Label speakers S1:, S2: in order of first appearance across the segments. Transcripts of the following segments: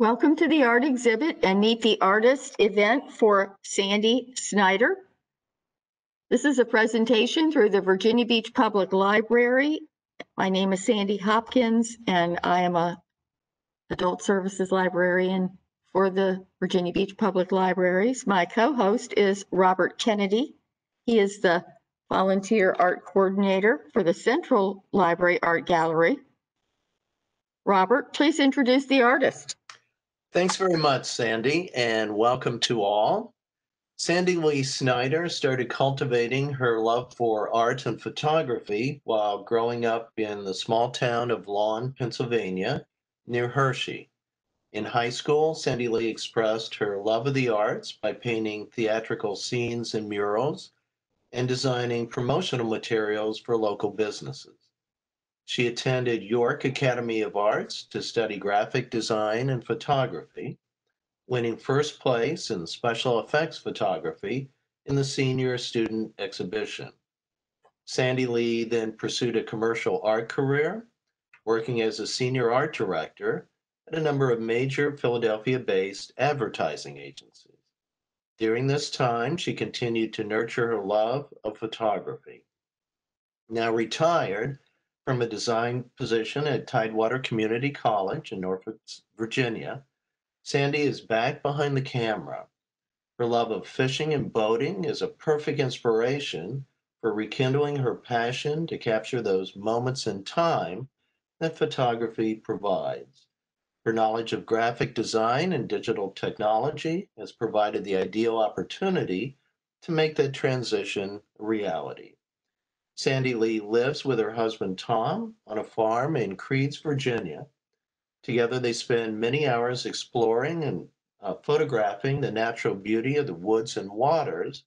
S1: Welcome to the art exhibit and meet the artist event for Sandi Snider. This is a presentation through the Virginia Beach Public Library. My name is Sandy Hopkins and I am a adult services librarian for the Virginia Beach Public Libraries. My co-host is Robert Kennedy. He is the volunteer art coordinator for the Central Library Art Gallery. Robert, please introduce the artist.
S2: Thanks very much, Sandy, and welcome to all. Sandi Lee Snider started cultivating her love for art and photography while growing up in the small town of Lawn, Pennsylvania, near Hershey. In high school, Sandi Lee expressed her love of the arts by painting theatrical scenes and murals and designing promotional materials for local businesses. She attended York Academy of Arts to study graphic design and photography, winning first place in special effects photography in the senior student exhibition. Sandi Lee then pursued a commercial art career, working as a senior art director at a number of major Philadelphia based advertising agencies. During this time, she continued to nurture her love of photography. Now retired, from a design position at Tidewater Community College in Norfolk, Virginia, Sandi is back behind the camera. Her love of fishing and boating is a perfect inspiration for rekindling her passion to capture those moments in time that photography provides. Her knowledge of graphic design and digital technology has provided the ideal opportunity to make that transition a reality. Sandi Lee lives with her husband Tom on a farm in Creeds, Virginia. Together, they spend many hours exploring and uh, photographing the natural beauty of the woods and waters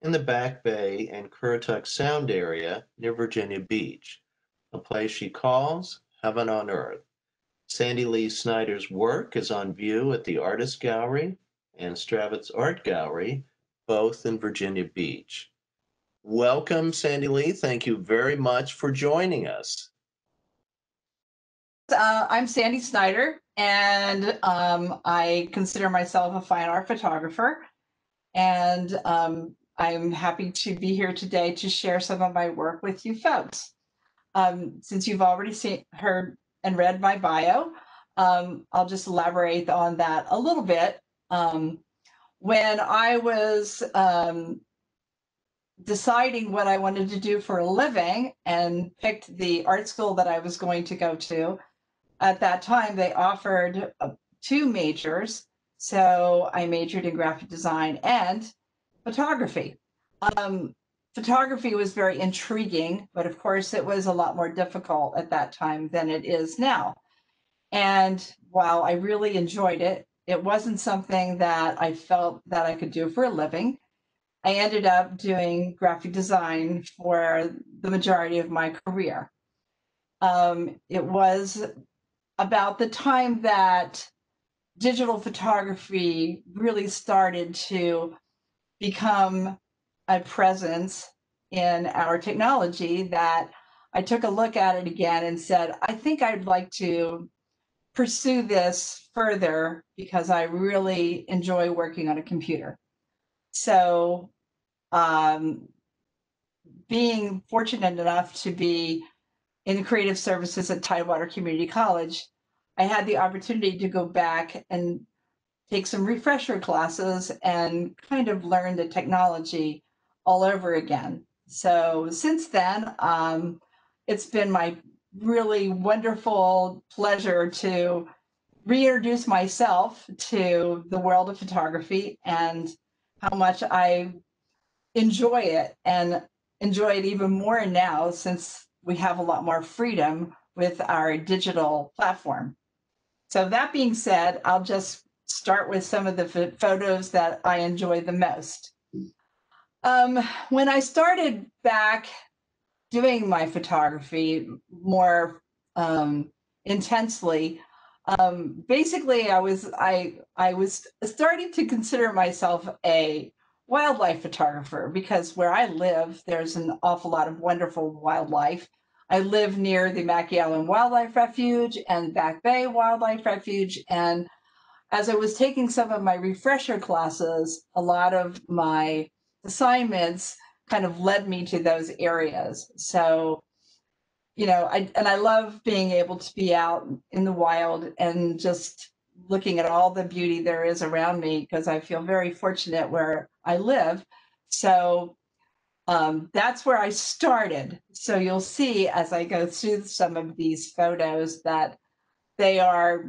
S2: in the Back Bay and Currituck Sound area near Virginia Beach, a place she calls heaven on earth. Sandi Lee Snider's work is on view at the Artist Gallery and Stravitz Art Gallery, both in Virginia Beach. Welcome, Sandi Lee. Thank you very much for joining us.
S3: Uh, I'm Sandi Snider, and um, I consider myself a fine art photographer. And um, I'm happy to be here today to share some of my work with you folks. Um, since you've already seen, heard, and read my bio, um, I'll just elaborate on that a little bit. Um, when I was um, deciding what I wanted to do for a living and picked the art school that I was going to go to. At that time, they offered uh, two majors. So I majored in graphic design and photography. Um, photography was very intriguing, but of course, it was a lot more difficult at that time than it is now. And while I really enjoyed it, it wasn't something that I felt that I could do for a living. I ended up doing graphic design for the majority of my career. Um, it was about the time that digital photography really started to become a presence in our technology that I took a look at it again and said, I think I'd like to pursue this further because I really enjoy working on a computer. So um, being fortunate enough to be in creative services at Tidewater Community College, I had the opportunity to go back and take some refresher classes and kind of learn the technology all over again. So since then, um, it's been my really wonderful pleasure to reintroduce myself to the world of photography and how much I enjoy it and enjoy it even more now since we have a lot more freedom with our digital platform. So that being said, I'll just start with some of the photos that I enjoy the most. Um, when I started back doing my photography more um, intensely, um, basically I was I I was starting to consider myself a wildlife photographer because where I live, there's an awful lot of wonderful wildlife. I live near the Mackay Island Wildlife Refuge and Back Bay Wildlife Refuge, and as I was taking some of my refresher classes, a lot of my assignments kind of led me to those areas. So, you know, I and I love being able to be out in the wild and just looking at all the beauty there is around me because I feel very fortunate where I live. So um, that's where I started. So you'll see as I go through some of these photos that they are,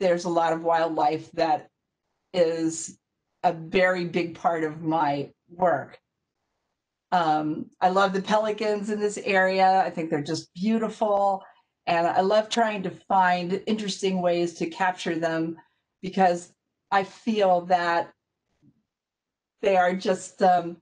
S3: there's a lot of wildlife that is a very big part of my work. Um, I love the pelicans in this area. I think they're just beautiful. And I love trying to find interesting ways to capture them because I feel that they are just um,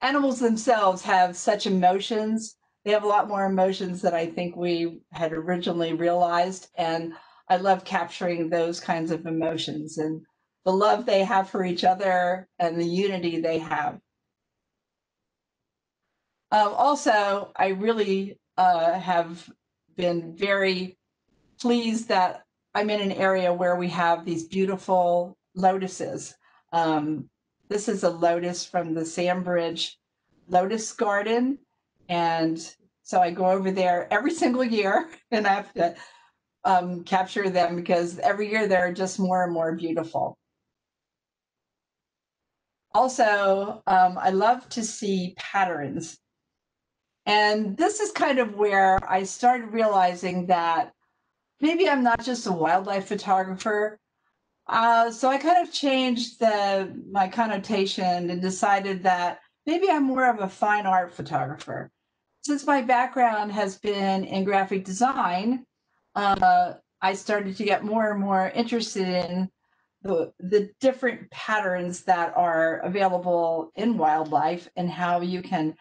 S3: animals themselves have such emotions. They have a lot more emotions than I think we had originally realized. And I love capturing those kinds of emotions and the love they have for each other and the unity they have. Um, also, I really uh, have been very pleased that I'm in an area where we have these beautiful lotuses. Um, this is a lotus from the Sandbridge Lotus Garden. And so I go over there every single year and I have to um, capture them because every year they're just more and more beautiful. Also, um, I love to see patterns. And this is kind of where I started realizing that maybe I'm not just a wildlife photographer, uh, so I kind of changed the my connotation and decided that maybe I'm more of a fine art photographer. Since my background has been in graphic design, uh, I started to get more and more interested in the, the different patterns that are available in wildlife and how you can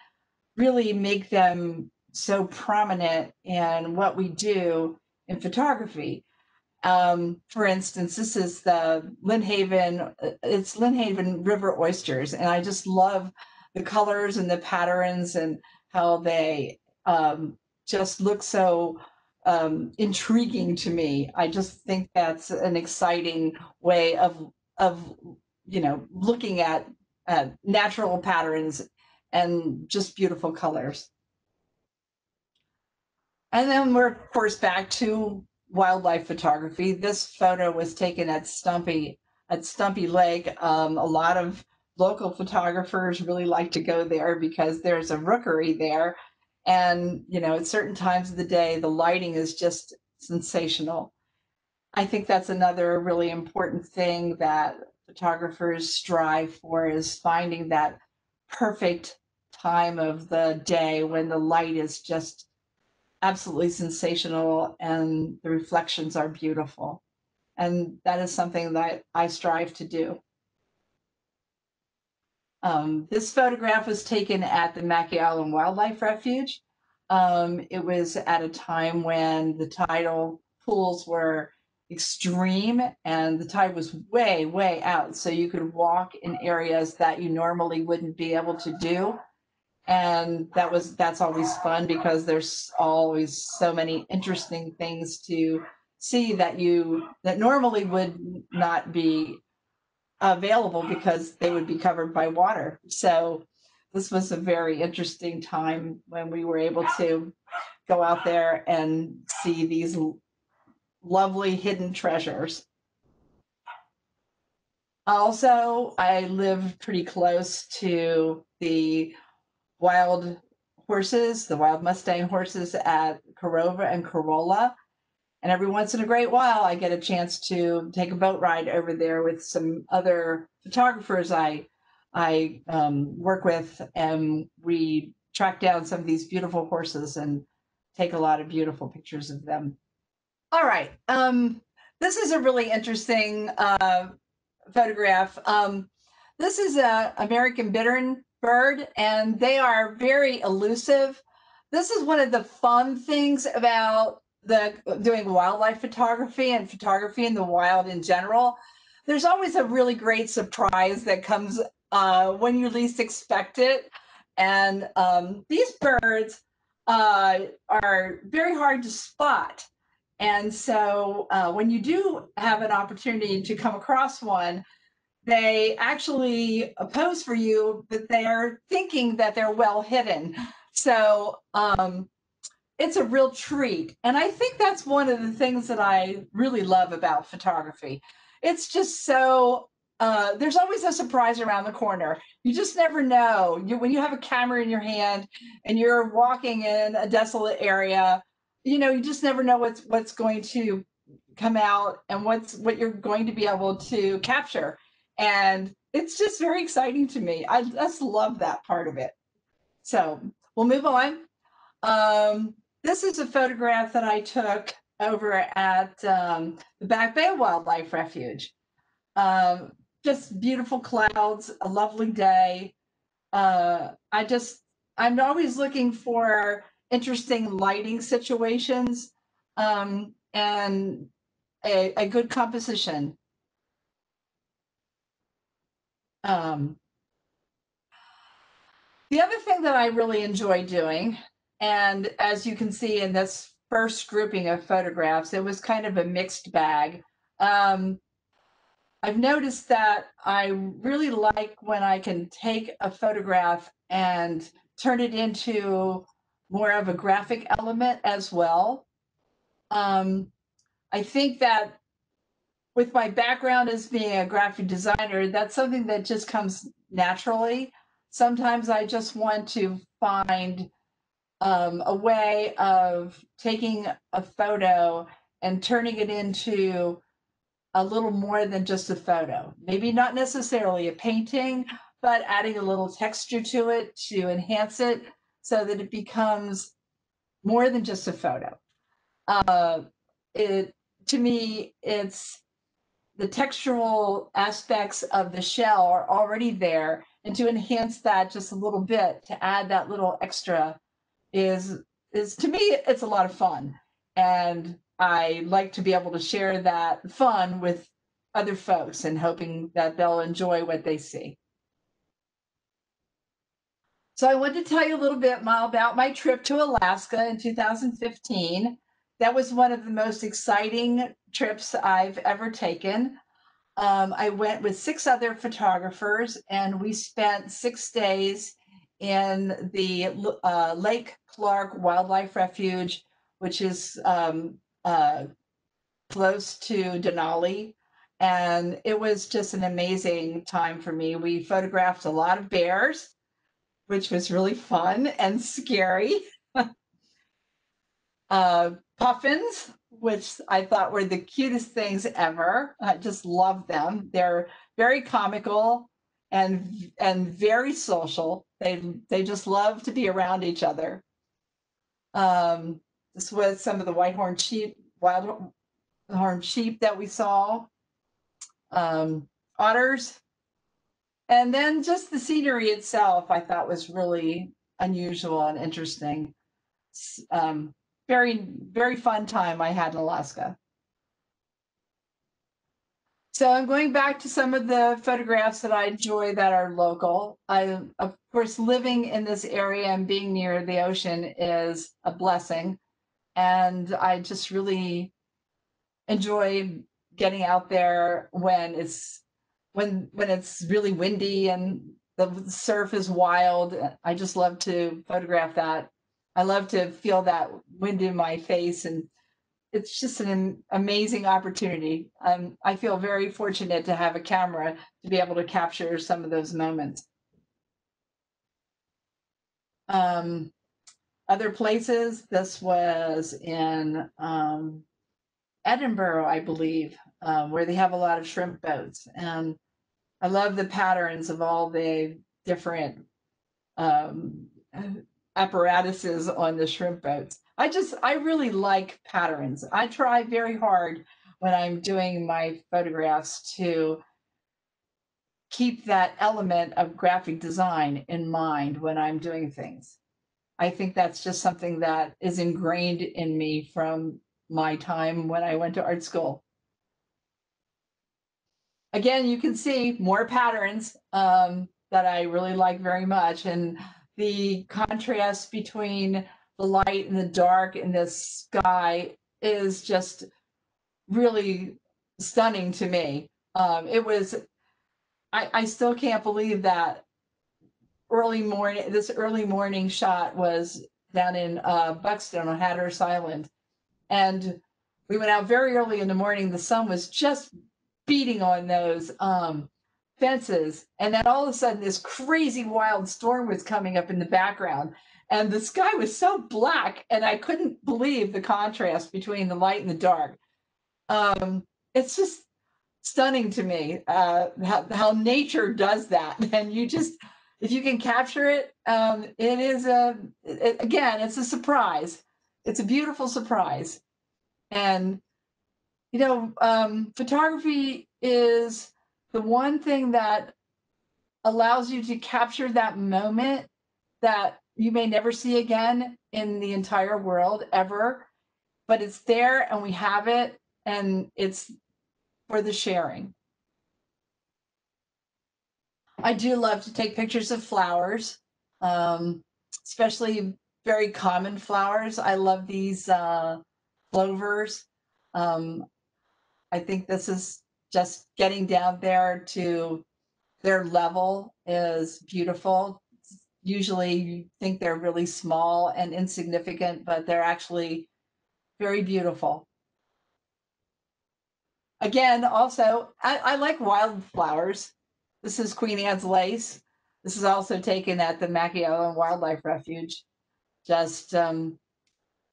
S3: really make them so prominent in what we do in photography. Um, for instance, this is the Lynnhaven, uh, it's Lynnhaven River oysters, and I just love the colors and the patterns and how they um, just look so um, intriguing to me. I just think that's an exciting way of of you know looking at uh, natural patterns and just beautiful colors. And then we're of course back to wildlife photography. This photo was taken at Stumpy at Stumpy Lake. Um, a lot of local photographers really like to go there because there's a rookery there, and you know at certain times of the day the lighting is just sensational. I think that's another really important thing that photographers strive for is finding that perfect time of the day when the light is just absolutely sensational and the reflections are beautiful. And that is something that I strive to do. Um, this photograph was taken at the Mackay Island Wildlife Refuge. Um, it was at a time when the tidal pools were extreme and the tide was way, way out. So you could walk in areas that you normally wouldn't be able to do and that was that's always fun because there's always so many interesting things to see that you that normally would not be available because they would be covered by water. So this was a very interesting time when we were able to go out there and see these lovely hidden treasures. Also i live pretty close to the wild horses, the wild Mustang horses at Carova and Corolla. And every once in a great while, I get a chance to take a boat ride over there with some other photographers I I um, work with, and we track down some of these beautiful horses and take a lot of beautiful pictures of them. All right, um, this is a really interesting uh, photograph. Um, this is a American bittern bird, and they are very elusive. This is one of the fun things about the doing wildlife photography and photography in the wild in general. There's always a really great surprise that comes uh, when you least expect it. And um, these birds uh, are very hard to spot. And so uh, when you do have an opportunity to come across one, they actually pose for you, but they are thinking that they're well hidden. So um, it's a real treat. And I think that's one of the things that I really love about photography. It's just so uh, there's always a surprise around the corner. You just never know. You, when you have a camera in your hand and you're walking in a desolate area, you know, you just never know what's what's going to come out and what's what you're going to be able to capture. And it's just very exciting to me. I just love that part of it. So we'll move on. Um, this is a photograph that I took over at um, the Back Bay Wildlife Refuge. Um, just beautiful clouds, a lovely day. Uh, I just, I'm always looking for interesting lighting situations um, and a, a good composition. Um, the other thing that I really enjoy doing, and as you can see in this first grouping of photographs, it was kind of a mixed bag. Um, I've noticed that I really like when I can take a photograph and turn it into more of a graphic element as well. Um, I think that with my background as being a graphic designer, that's something that just comes naturally. Sometimes I just want to find um, a way of taking a photo and turning it into a little more than just a photo. Maybe not necessarily a painting, but adding a little texture to it to enhance it so that it becomes more than just a photo. Uh, it to me, it's the textural aspects of the shell are already there, and to enhance that just a little bit, to add that little extra, is is to me it's a lot of fun, and I like to be able to share that fun with other folks and hoping that they'll enjoy what they see. So I wanted to tell you a little bit about my trip to Alaska in 2015. That was one of the most exciting trips I've ever taken. Um, I went with six other photographers and we spent six days in the uh, Lake Clark Wildlife Refuge, which is um, uh, close to Denali. And it was just an amazing time for me. We photographed a lot of bears, which was really fun and scary. uh, puffins, which I thought were the cutest things ever. I just love them. They're very comical and and very social. They they just love to be around each other. Um, this was some of the whitehorn sheep, wild horn sheep that we saw, um, otters, and then just the scenery itself. I thought was really unusual and interesting. Um, very very fun time I had in Alaska. So I'm going back to some of the photographs that I enjoy that are local. I, of course, living in this area and being near the ocean is a blessing and I just really enjoy getting out there when it's when when it's really windy and the surf is wild. I just love to photograph that. I love to feel that wind in my face and it's just an amazing opportunity. Um, I feel very fortunate to have a camera to be able to capture some of those moments. Um, other places. This was in um, Edinburgh, I believe, um, where they have a lot of shrimp boats. And I love the patterns of all the different um, apparatuses on the shrimp boats. I just, I really like patterns. I try very hard when I'm doing my photographs to keep that element of graphic design in mind when I'm doing things. I think that's just something that is ingrained in me from my time when I went to art school. Again, you can see more patterns um, that I really like very much. And the contrast between the light and the dark in the sky is just really stunning to me. Um, it was, I, I still can't believe that early morning, this early morning shot was down in uh, Buxton on Hatteras Island. And we went out very early in the morning. The sun was just beating on those um, fences. And then all of a sudden, this crazy wild storm was coming up in the background. And the sky was so black, and I couldn't believe the contrast between the light and the dark. Um, it's just stunning to me uh, how, how nature does that. And you just, if you can capture it, um, it is a, it, again, it's a surprise. It's a beautiful surprise. And, you know, um, photography is the one thing that allows you to capture that moment that you may never see again in the entire world ever, but it's there and we have it and it's for the sharing. I do love to take pictures of flowers, um, especially very common flowers. I love these uh, clovers. Um, I think this is just getting down there to their level is beautiful. Usually you think they're really small and insignificant, but they're actually very beautiful. Again, also, I, I like wildflowers. This is Queen Anne's lace. This is also taken at the Mackay Island Wildlife Refuge. Just um,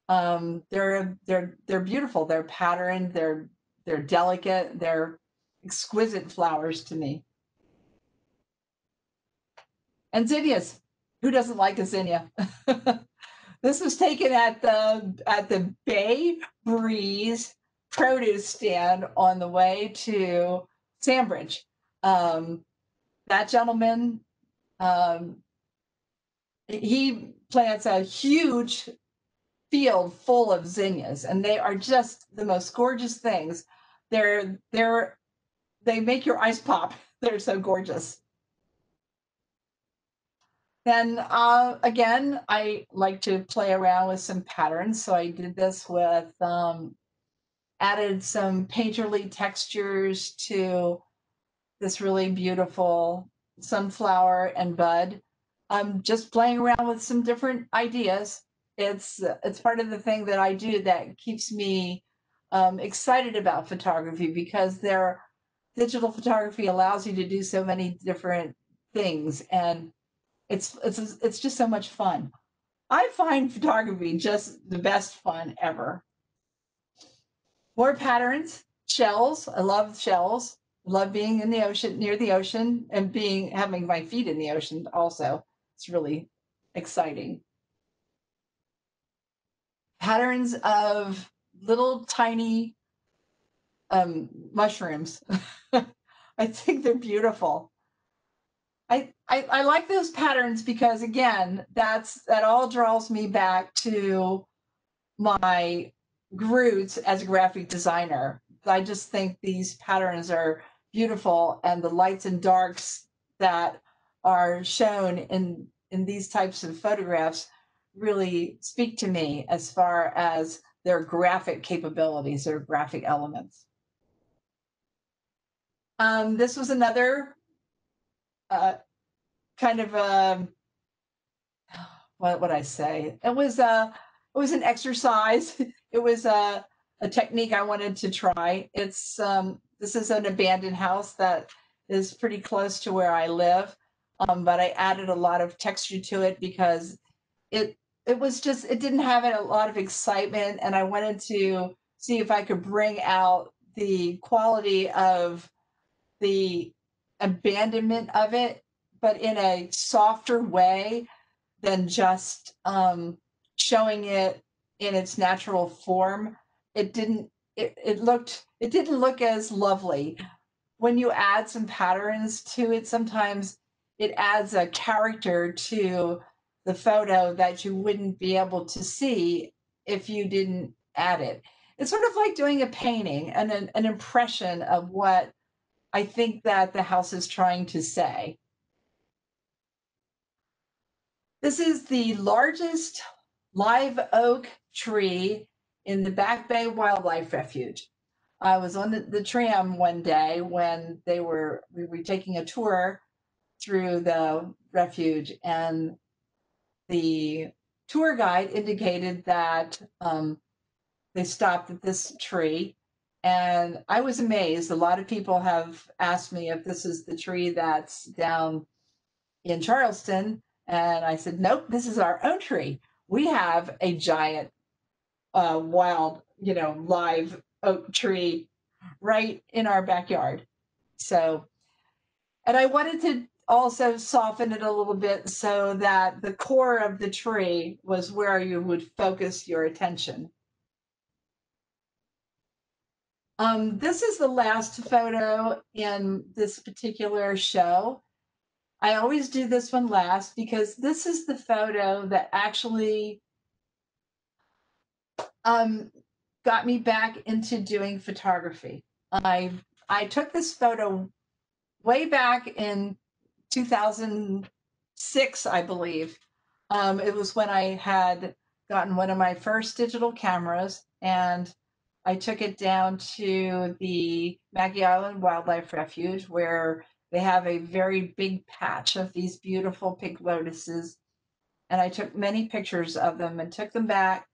S3: um, they're they're they're beautiful. They're patterned. They're they're delicate. They're exquisite flowers to me. And zinnias. Who doesn't like a zinnia? this was taken at the at the Bay Breeze produce stand on the way to Sandbridge. Um, that gentleman, um, he plants a huge field full of zinnias, and they are just the most gorgeous things. They're they're they make your eyes pop. They're so gorgeous. Then uh, again, I like to play around with some patterns. So I did this with um, added some painterly textures to this really beautiful sunflower and bud. I'm just playing around with some different ideas. It's it's part of the thing that I do that keeps me um, excited about photography because their digital photography allows you to do so many different things, and it's it's it's just so much fun. I find photography just the best fun ever more patterns, shells. I love shells. Love being in the ocean, near the ocean, and being having my feet in the ocean also. It's really exciting. Patterns of little tiny um, mushrooms. I think they're beautiful. I, I, I like those patterns because again, that's that all draws me back to my roots as a graphic designer. I just think these patterns are beautiful and the lights and darks that are shown in in these types of photographs really speak to me as far as their graphic capabilities or graphic elements. Um, this was another uh, kind of a, what would I say? It was a, it was an exercise it was a, a technique I wanted to try. It's um, this is an abandoned house that is pretty close to where I live, um, but I added a lot of texture to it because it it was just it didn't have a lot of excitement, and I wanted to see if I could bring out the quality of the abandonment of it, but in a softer way than just um, showing it in its natural form, it didn't it, it looked it didn't look as lovely. When you add some patterns to it, sometimes it adds a character to the photo that you wouldn't be able to see if you didn't add it. It's sort of like doing a painting and an, an impression of what I think that the house is trying to say. This is the largest live oak tree in the Back Bay Wildlife Refuge. I was on the, the tram one day when they were we were taking a tour through the refuge, and the tour guide indicated that um, they stopped at this tree. And I was amazed. A lot of people have asked me if this is the tree that's down in Charleston. And I said, nope, this is our own tree. We have a giant uh, wild, you know, live oak tree right in our backyard. So, and I wanted to also soften it a little bit so that the core of the tree was where you would focus your attention. Um, this is the last photo in this particular show. I always do this one last because this is the photo that actually um, got me back into doing photography. I I took this photo way back in 2006, I believe. Um, it was when I had gotten one of my first digital cameras and I took it down to the Mackay Island Wildlife Refuge where they have a very big patch of these beautiful pink lotuses. And I took many pictures of them and took them back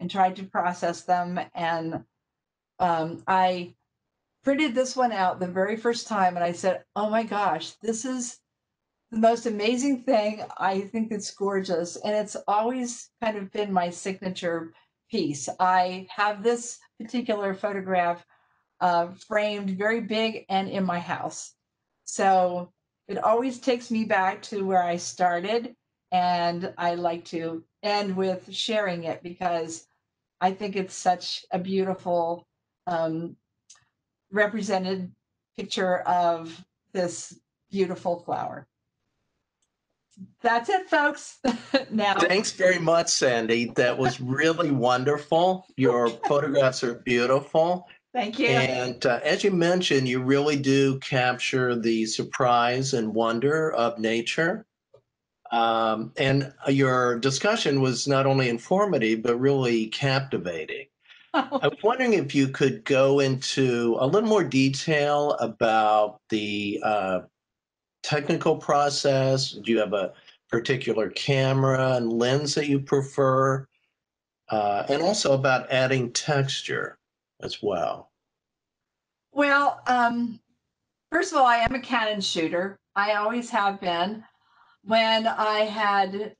S3: and tried to process them. And um, I printed this one out the very first time and I said, oh my gosh, this is the most amazing thing. I think it's gorgeous. And it's always kind of been my signature piece. I have this particular photograph uh, framed very big and in my house. So it always takes me back to where I started. And I like to end with sharing it because I think it's such a beautiful um, represented picture of this beautiful flower. That's it, folks. now,
S2: Thanks very much, Sandi. That was really wonderful. Your photographs are beautiful.
S3: thank you.
S2: And uh, as you mentioned, you really do capture the surprise and wonder of nature. Um, and your discussion was not only informative, but really captivating. I was wondering if you could go into a little more detail about the uh, technical process. Do you have a particular camera and lens that you prefer? Uh, and also about adding texture as well.
S3: Well, um, first of all, I am a Canon shooter. I always have been. When I had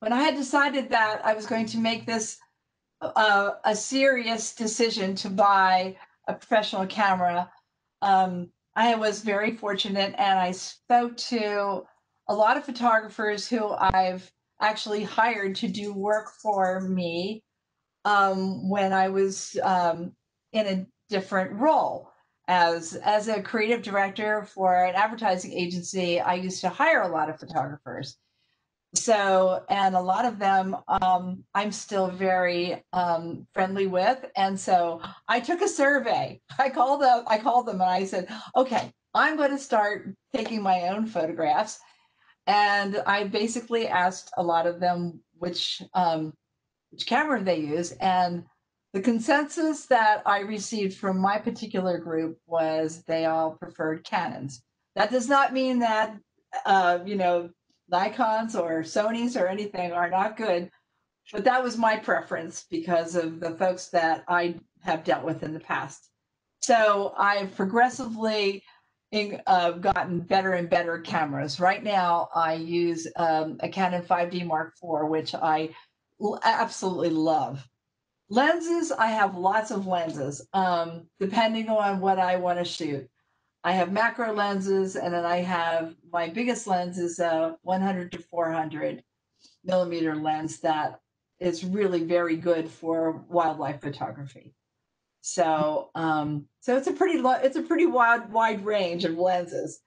S3: when I had decided that I was going to make this uh, a serious decision to buy a professional camera, um, I was very fortunate, and I spoke to a lot of photographers who I've actually hired to do work for me um, when I was um, in a different role. As as a creative director for an advertising agency i used to hire a lot of photographers so and a lot of them um, i'm still very um, friendly with. And so i took a survey. I called them i called them and i said okay i'm going to start taking my own photographs. And i basically asked a lot of them which um, which camera they use. And the consensus that I received from my particular group was they all preferred Canons. That does not mean that, uh, you know, Nikons or Sonys or anything are not good, but that was my preference because of the folks that I have dealt with in the past. So I've progressively uh, gotten better and better cameras. Right now, I use um, a Canon 5D Mark IV, which I absolutely love. Lenses, I have lots of lenses, um, depending on what I want to shoot. I have macro lenses, and then I have my biggest lens is a 100 to 400 millimeter lens that is really very good for wildlife photography. So, um, so it's a pretty lo- it's a pretty wide wide range of lenses.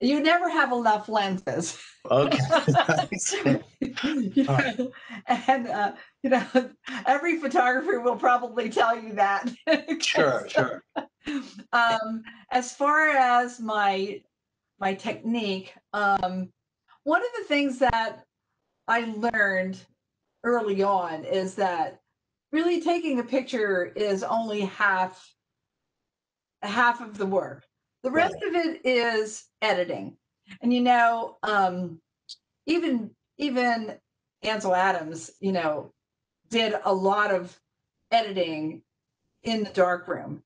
S3: You never have enough lenses.
S2: Okay.
S3: You know, and uh, you know, every photographer will probably tell you that.
S2: sure, sure.
S3: Um, as far as my my technique, um, one of the things that I learned early on is that really taking a picture is only half half of the work. The rest of it is editing. And you know, um, even even Ansel Adams, you know, did a lot of editing in the darkroom.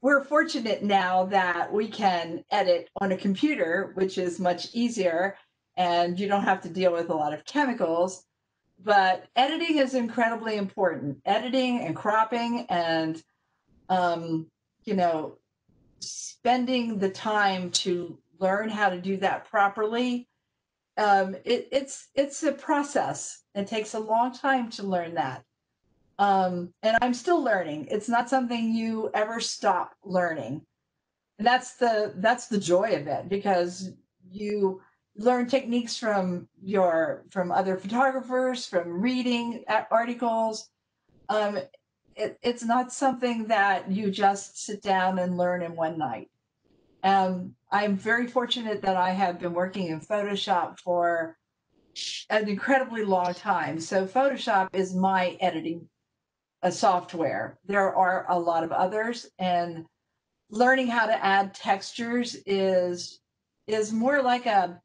S3: We're fortunate now that we can edit on a computer, which is much easier, and you don't have to deal with a lot of chemicals. But editing is incredibly important. Editing and cropping and, um, you know, spending the time to learn how to do that properly. Um, it, it's it's a process. It takes a long time to learn that um, and i'm still learning. It's not something you ever stop learning. And that's the that's the joy of it because you learn techniques from your from other photographers from reading articles. Um, it, it's not something that you just sit down and learn in one night. Um, i'm very fortunate that i have been working in photoshop for an incredibly long time. So photoshop is my editing a software. There are a lot of others, and learning how to add textures is is more like a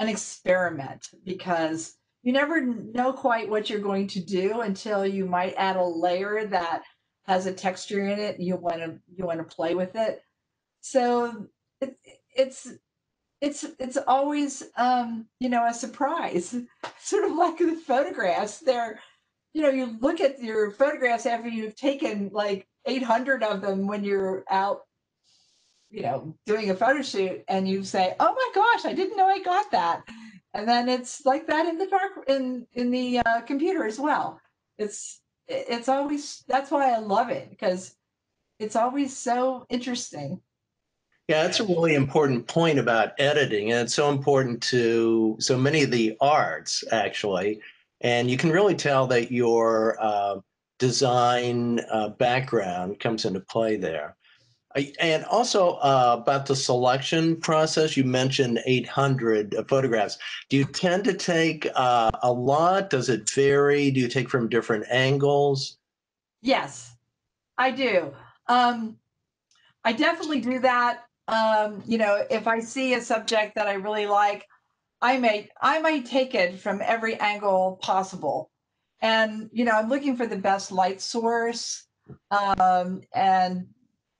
S3: an experiment because you never know quite what you're going to do until you might add a layer that has a texture in it. You want to you want to play with it. So it, it's it's it's always um, you know a surprise, sort of like the photographs. They're you know, you look at your photographs after you've taken like 800 of them when you're out, you know, doing a photo shoot and you say, oh my gosh, I didn't know I got that. And then it's like that in the dark, in, in the uh, computer as well. It's, it's always, that's why I love it because it's always so interesting.
S2: Yeah, that's a really important point about editing. And it's so important to so many of the arts, actually. And you can really tell that your uh, design uh, background comes into play there. And also uh, about the selection process, you mentioned 800 photographs. Do you tend to take uh, a lot? Does it vary? Do you take from different angles?
S3: Yes, I do. Um, I definitely do that. Um, you know, if I see a subject that I really like, I may I might take it from every angle possible. And you know, I'm looking for the best light source um, and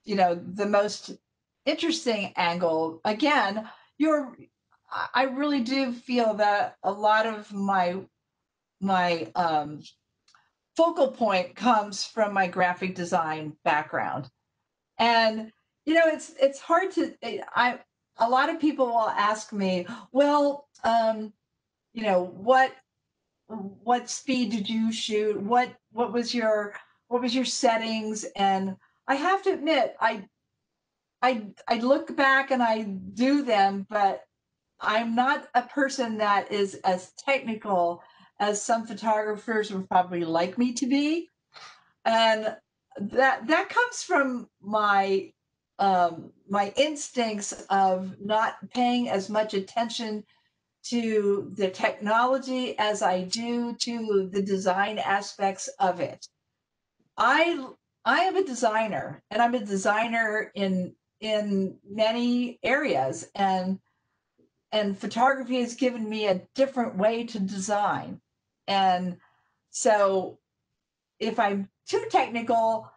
S3: you know, the most interesting angle. Again, you're I really do feel that a lot of my my um, focal point comes from my graphic design background. And you know, it's it's hard to I a lot of people will ask me, well, um, you know, what what speed did you shoot? What what was your what was your settings? And I have to admit, I I I look back and I do them, but I'm not a person that is as technical as some photographers would probably like me to be. And that that comes from my um, my instincts of not paying as much attention to the technology as I do to the design aspects of it. I I am a designer and I'm a designer in in many areas and and photography has given me a different way to design. And so if I'm too technical,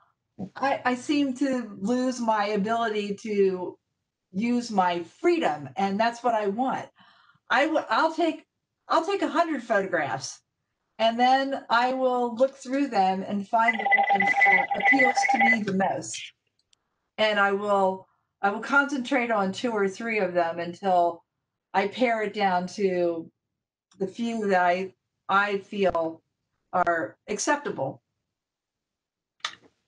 S3: I, I seem to lose my ability to use my freedom, and that's what I want. I I'll take I'll take a hundred photographs, and then I will look through them and find the one that appeals to me the most, and I will I will concentrate on two or three of them until I pare it down to the few that I I feel are acceptable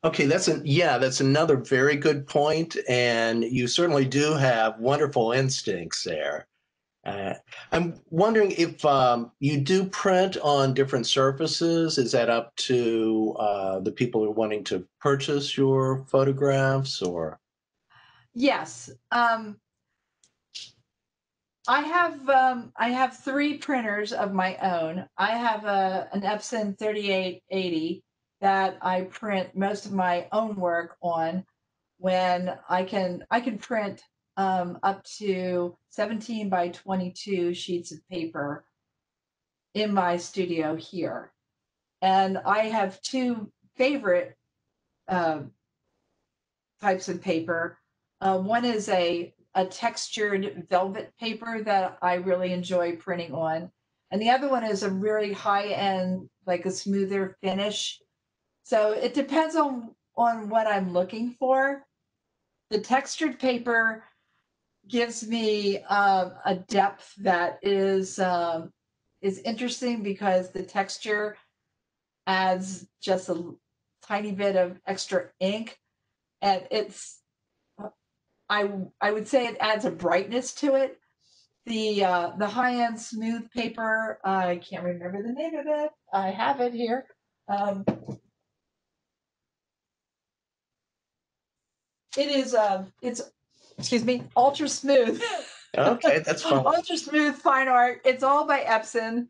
S2: Okay, that's an yeah, that's another very good point, and you certainly do have wonderful instincts there. Uh, I'm wondering if um, you do print on different surfaces. Is that up to uh, the people who are wanting to purchase your photographs, or?
S3: Yes, um, I have um, I have three printers of my own. I have a an Epson 3880 that I print most of my own work on when I can I can print um, up to 17 by 22 sheets of paper in my studio here. And I have two favorite uh, types of paper. Uh, one is a, a textured velvet paper that I really enjoy printing on. And the other one is a really high end, like a smoother finish. So it depends on, on what I'm looking for. The textured paper gives me uh, a depth that is um, is interesting because the texture adds just a tiny bit of extra ink and it's I I would say it adds a brightness to it. The uh, the high end smooth paper I can't remember the name of it. I have it here. Um, it is uh, it's excuse me ultra smooth.
S2: Okay, that's fine.
S3: ultra smooth fine art. It's all by Epson,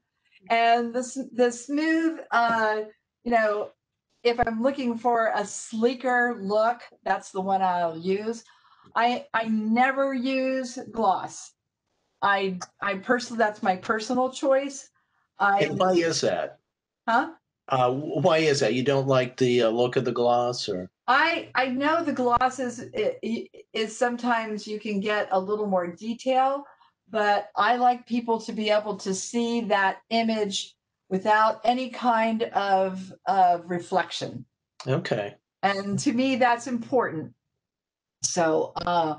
S3: and the the smooth. Uh, you know, if I'm looking for a sleeker look, that's the one I'll use. I I never use gloss. I I personally that's my personal choice. I
S2: And why is that?
S3: huh?
S2: Uh, why is that? You don't like the uh, look of the gloss, or
S3: I I know the glosses is sometimes you can get a little more detail, but I like people to be able to see that image without any kind of of reflection.
S2: okay?
S3: And to me that's important. So uh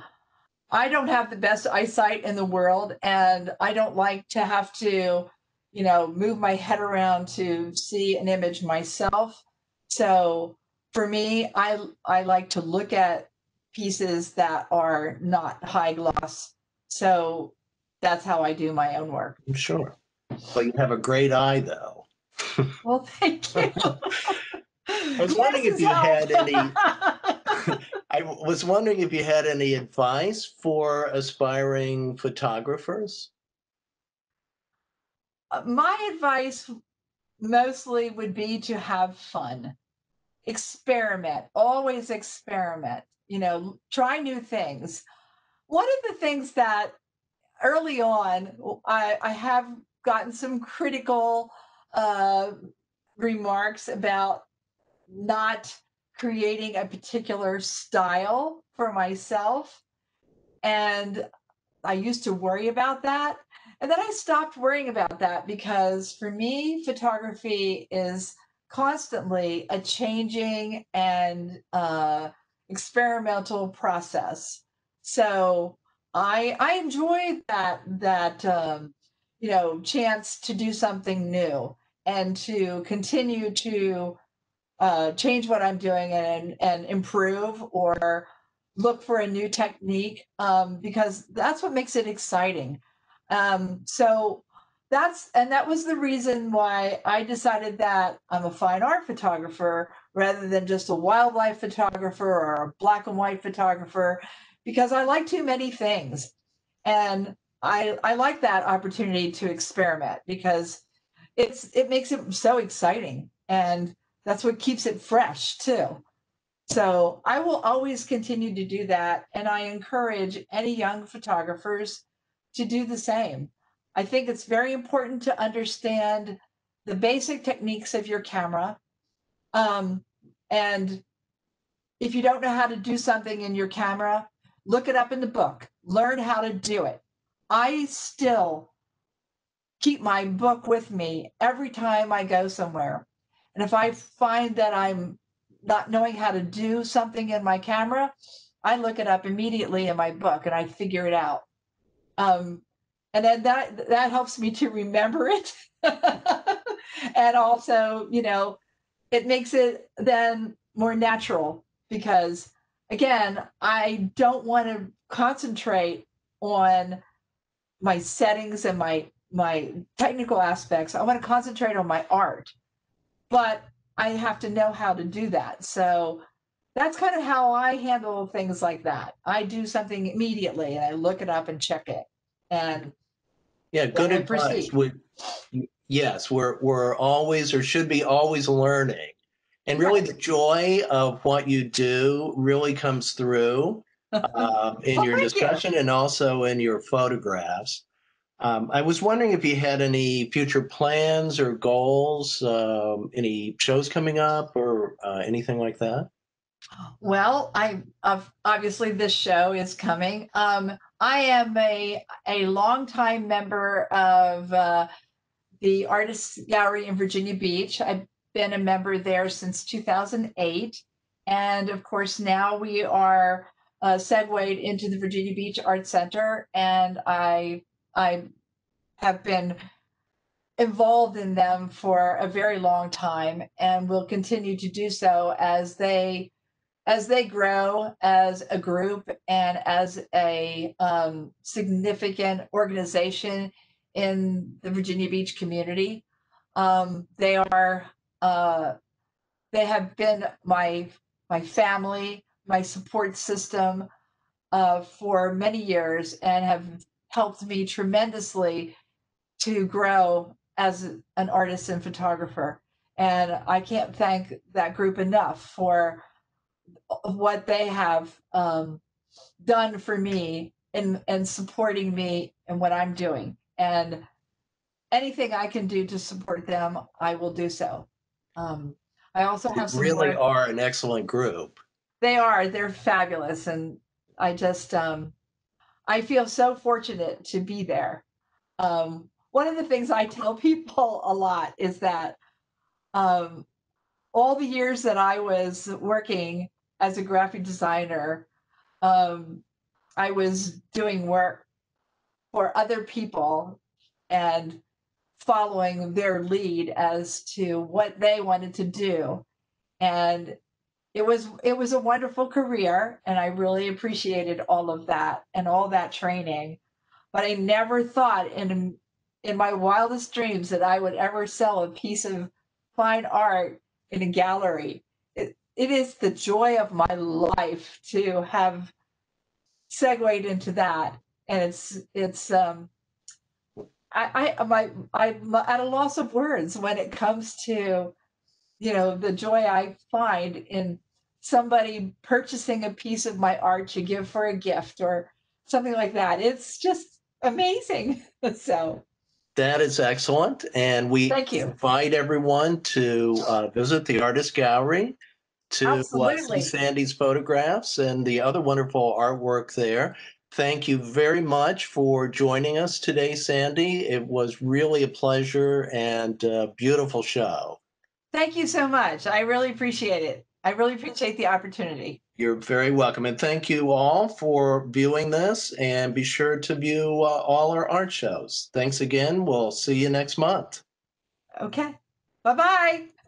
S3: I don't have the best eyesight in the world and I don't like to have to, you know, move my head around to see an image myself. So for me, I I like to look at pieces that are not high gloss. So that's how I do my own work.
S2: I'm sure. But you have a great eye, though.
S3: Well, thank you.
S2: I was wondering if you had any- I was wondering if you had any advice for aspiring photographers.
S3: Uh, my advice mostly would be to have fun experiment always experiment you know try new things. One of the things that early on i, I have gotten some critical uh, remarks about not creating a particular style for myself and i used to worry about that and then I stopped worrying about that because for me, photography is constantly a changing and uh, experimental process. So I I enjoy that that um, you know chance to do something new and to continue to uh, change what I'm doing and and improve or look for a new technique um, because that's what makes it exciting. Um, so that's and that was the reason why I decided that I'm a fine art photographer rather than just a wildlife photographer or a black and white photographer because I like too many things. And I I like that opportunity to experiment because it's it makes it so exciting and that's what keeps it fresh too. So I will always continue to do that and I encourage any young photographers to do the same. I think it's very important to understand the basic techniques of your camera. Um, and if you don't know how to do something in your camera, look it up in the book, learn how to do it. I still keep my book with me every time I go somewhere. And if I find that I'm not knowing how to do something in my camera, I look it up immediately in my book and I figure it out um, and then that that helps me to remember it. And also you know it makes it then more natural because again i don't want to concentrate on my settings and my my technical aspects. I want to concentrate on my art but i have to know how to do that. So that's kind of how i handle things like that. I do something immediately and i look it up and check it. And
S2: Yeah, good advice.
S3: proceed.
S2: We, yes, we're we're always or should be always learning. And really, the joy of what you do really comes through uh, in
S3: Well,
S2: your
S3: thank you.
S2: discussion and also in your photographs. Um, I was wondering if you had any future plans or goals, um, any shows coming up or uh, anything like that?
S3: Well, I obviously this show is coming. Um, I am a a longtime member of uh, the Artists Gallery in Virginia Beach. I've been a member there since 2008, and of course now we are uh, segued into the Virginia Beach Art Center, and I I have been involved in them for a very long time, and will continue to do so as they as they grow as a group and as a um, significant organization in the Virginia Beach community. Um, they are uh, they have been my my family, my support system uh, for many years, and have helped me tremendously to grow as an artist and photographer. And I can't thank that group enough for what they have um, done for me and and supporting me and what I'm doing. And anything I can do to support them, I will do so. Um, I also have some
S2: really are an excellent group.
S3: they are they're fabulous and i just um i feel so fortunate to be there um one of the things i tell people a lot is that um all the years that i was working as a graphic designer um i was doing work for other people and following their lead as to what they wanted to do. And it was it was a wonderful career and i really appreciated all of that and all that training. But i never thought in in my wildest dreams that i would ever sell a piece of fine art in a gallery it, is the joy of my life to have segued into that and it's it's um i i my i'm at a loss of words when it comes to you know the joy i find in somebody purchasing a piece of my art to give for a gift or something like that it's just amazing so
S2: That is excellent. And we
S3: Thank you.
S2: invite everyone to uh, visit the Artist Gallery to uh, see. Sandi's photographs and the other wonderful artwork there. Thank you very much for joining us today, Sandy. It was really a pleasure and a beautiful show.
S3: thank you so much i really appreciate it i really appreciate the opportunity
S2: You're very welcome. And thank you all for viewing this and be sure to view uh, all our art shows. Thanks again. We'll see you next month.
S3: okay bye bye